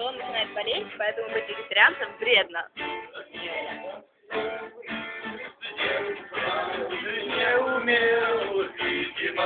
что он начинает болеть, поэтому быть вегетарианцем вредно. Не умел, видимо,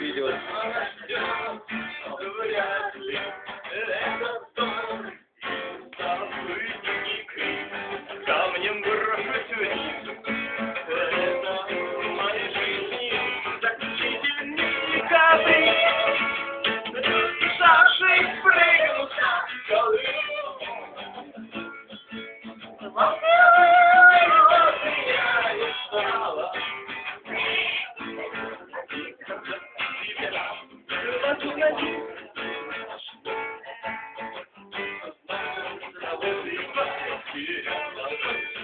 Видео. Thank you.